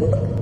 good.